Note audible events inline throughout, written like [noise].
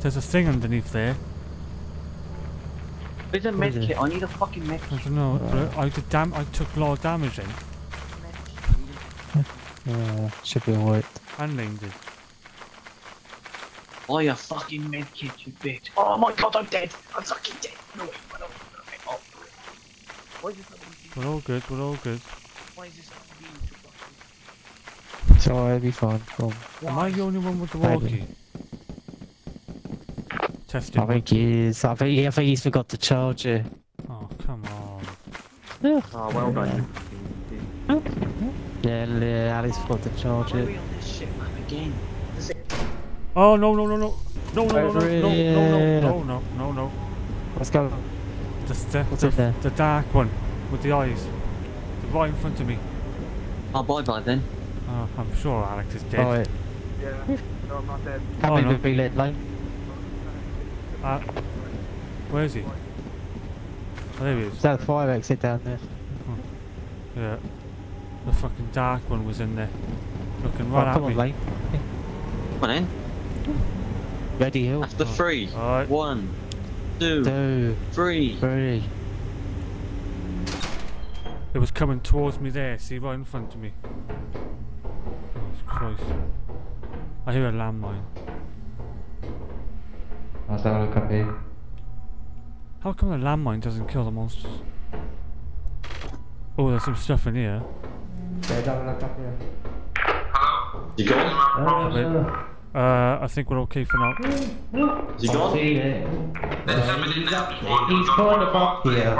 There's a thing underneath there. There's a What is med it? kit. I need a fucking med I don't know. but I did dam. I took a lot of damage in, Uh, should be alright. and Lane did. Buy a fucking med kit, you bitch. Oh my god, I'm dead. I'm fucking dead. No, wait, no, no, no. Oh. Why is this We're all good. We're all good. Why is this not being too fucking... It's alright, it'll be fine. Come Am I the only one with the Maybe. walkie? Testing. I think he is. I think, I think he's forgot to charge it. Oh come on. Oh, well done. Yeah, yeah, Alice forgot to charge it. we on this shit map again? Oh no no no no no no no no no no no no no no no. Let's go. The the, What's the, there? the dark one with the eyes. The right in front of me. Oh, bye bye then. Oh, I'm sure Alex is dead. Alright. Yeah. No, I'm not dead. Happy Oh, no. to be lit, like. Uh, where is he? Oh, there he is. Is that the fire exit down there? Yeah. The fucking dark one was in there. Looking Oh, right at come me. on, Lane. Come on in. Ready, Hill. After three. Alright. One, two, Two, three. three. It was coming towards me there, see right in front of me. Jesus Christ. I hear a landmine. Let's have a look up here. How come the landmine doesn't kill the monsters? Oh, there's some stuff in here. Yeah, have a look up here. You gone? bit. Uh, I think we're okay for now. You gone? it. There's somebody there before He's you kind don't of up here.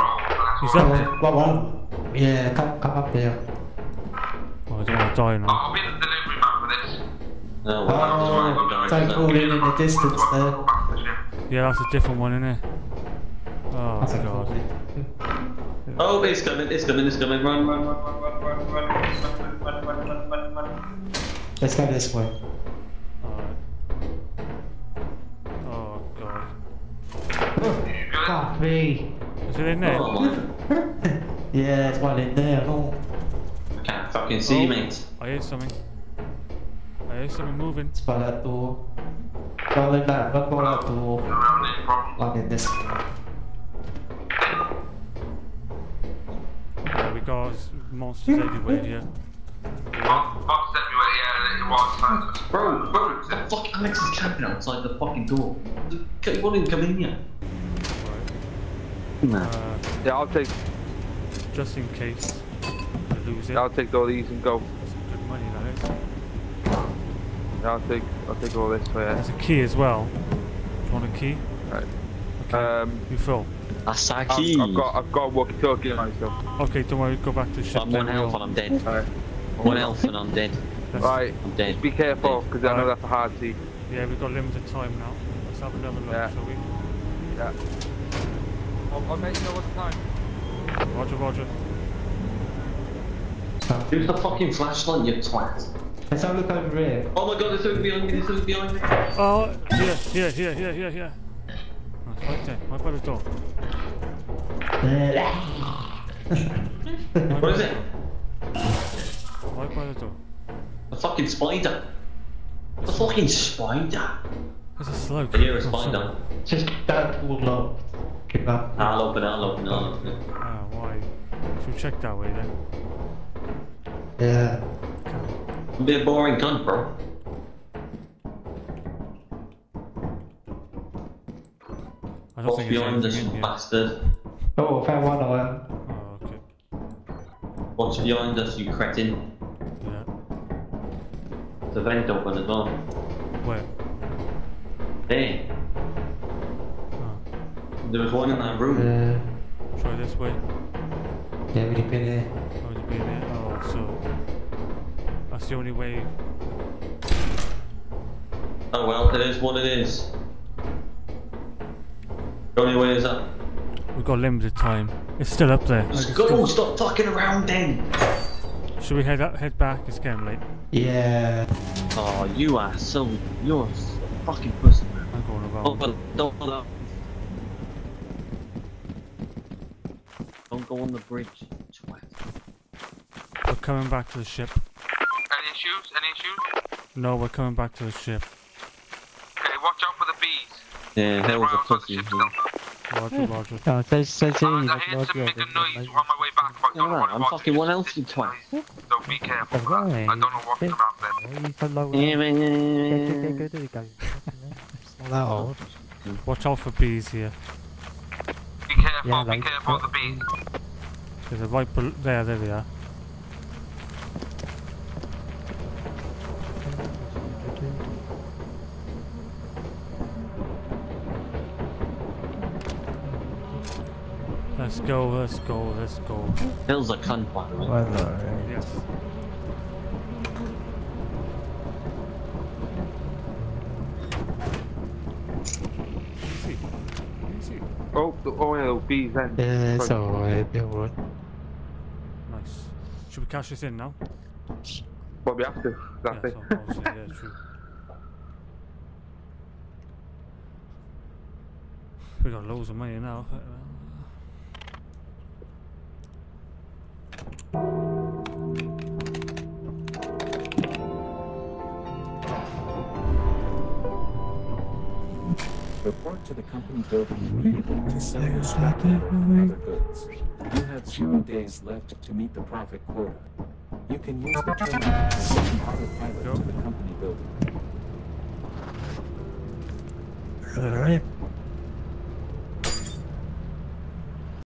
He's up there. What one? Yeah, come, come up here. Oh, I don't want to die now. I'll be the delivery man for this. No, well, that's why we're going don't call in in the distance there. Yeah, that's a different one, isn't it? Oh, That's a God. call Oh, it's coming, it's coming, it's coming. Run, run, run, run, run, run, run, run, run, run, run, run, run. Let's go this way. Alright. Oh, God. Fuck me. Is it in there? Oh. Yeah, it's one in there. Oh, I can't fucking see, Oh. mate. I hear something. I hear something moving. it's by that door. Go in that, go by that door. Around any problem. One in this. Yeah, we got s- monsters everywhere here. Box, box everywhere, yeah, it was. Bro, bro, the fuck Alex is camping outside the fucking door. He won't even come in yet. Right. Nah. Uh, Yeah, I'll take. just in case I lose it. I'll take all these and go. That's good money, that is. Yeah, I'll take. I'll take all this for There's a key as well. Do you want a key? Right. Okay. Um, you full. I've, Asaki. I've got. I've got a walkie-talkie on myself. Okay, don't worry, go back to the ship. I'm one health and I'm dead. Alright. One health and I'm dead. let's- Right. I'm dead. Just be careful, because I know Alright. that's a hard seat. Yeah, we've got limited time now. Let's have another look, Yeah. shall we? Yeah. I'll, I'll make you know what time. Roger, Roger. Use the fucking flashlight, you twat. Let's have a look over here. Oh my god, there's something behind me, there's something behind me. Oh, here, here, here, here, here, here. It's right there, right by the door. [laughs] What is it? Right by the door. A fucking spider. A fucking spider. There's a slug. I hear a or spider. Just that wall locked. Give up. I'll open it, I'll open it, I'll open it. Ah, why? Should we check that way then? Yeah. A bit boring cunt, bro. I don't What's think there's behind this anything in here. bastard? Oh, I found one iron. Oh, okay. What's behind us, you cretin? Yeah. The vent open as well. Where? There. Oh, There was one in that room. Uh, try this way. yeah, we've been here. How would it be in there? Oh, so that's the only way. Oh well, it is what it is. The only way is up. We've got limited time. It's still up there. I Let's go, still- oh, stop fucking around then! Should we head up, head back? It's getting late. Yeah. Oh, you are so. You're a fucking pussy, man. I'm going Oh, around. but don't hold up. Don't go on the bridge. We're coming back to the ship. Any issues? Any issues? No, we're coming back to the ship. Okay, watch out for the bees. Yeah, Hill's a Right outside the pussy. ship so- still. Roger, Roger. Oh, says says here. I he's hear got some loads making of noise on my way back, but I don't yeah, know what I'm fucking one else, you distant twat. noise. So be careful with that. Right. I don't know what's around there. He's got low. Yeah, man, yeah, Go, yeah, go, yeah, go, yeah. go, go. It's not that old. Watch out for bees here. Be careful, Yeah, be careful of the uh, bees. There's a right there, there they are. Let's go, let's go, let's go. Hill's a cunt, by the way. Well, no. Yes. Easy. Easy. Oh, the oil, bees then. Yeah, it's alright. It would. Nice. Should we cash this in now? Well, we have to. That's yes, it. obviously, yeah, true. [laughs] We got loads of money now. Report to the company building immediately to sell your scrap and other goods. You have zero days left to meet the profit quota. You can use the terminal to send autopilot to the company building. Alright.